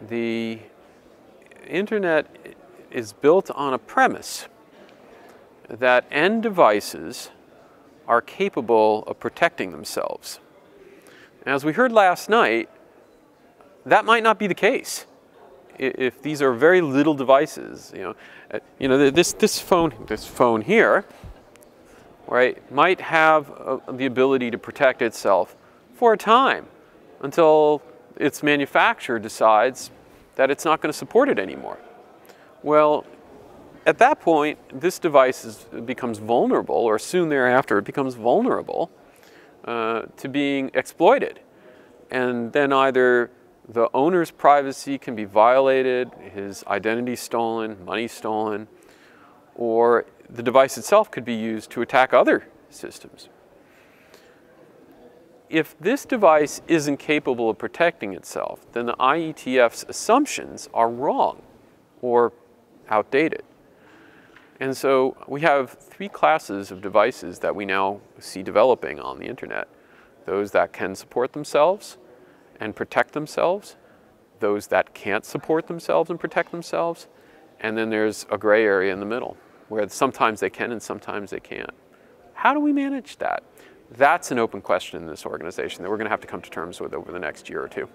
the internet is built on a premise that end devices are capable of protecting themselves. And as we heard last night, that might not be the case. If these are very little devices, you know, uh, you know, this, this phone, this phone here, right, might have uh, the ability to protect itself for a time until its manufacturer decides that it's not going to support it anymore. Well, at that point, this device is, becomes vulnerable, or soon thereafter, it becomes vulnerable uh, to being exploited. And then either the owner's privacy can be violated, his identity stolen, money stolen, or the device itself could be used to attack other systems. If this device isn't capable of protecting itself, then the IETF's assumptions are wrong or outdated. And so we have three classes of devices that we now see developing on the internet. Those that can support themselves and protect themselves, those that can't support themselves and protect themselves, and then there's a gray area in the middle where sometimes they can and sometimes they can't. How do we manage that? That's an open question in this organization that we're going to have to come to terms with over the next year or two.